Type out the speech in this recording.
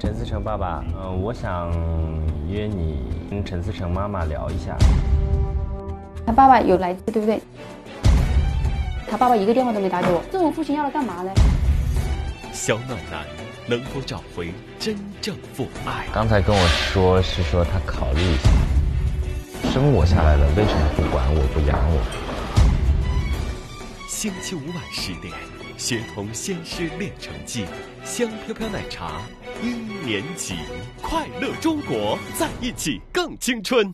陈思成爸爸，呃，我想约你跟陈思成妈妈聊一下。他爸爸有来自，对不对？他爸爸一个电话都没打给我，这种父亲要来干嘛呢？小暖男能否找回真正父爱？刚才跟我说是说他考虑一下，生我下来了，为什么不管我不养我？星期五晚十点，学童先师练成记，香飘飘奶茶，一年级，快乐中国，在一起更青春。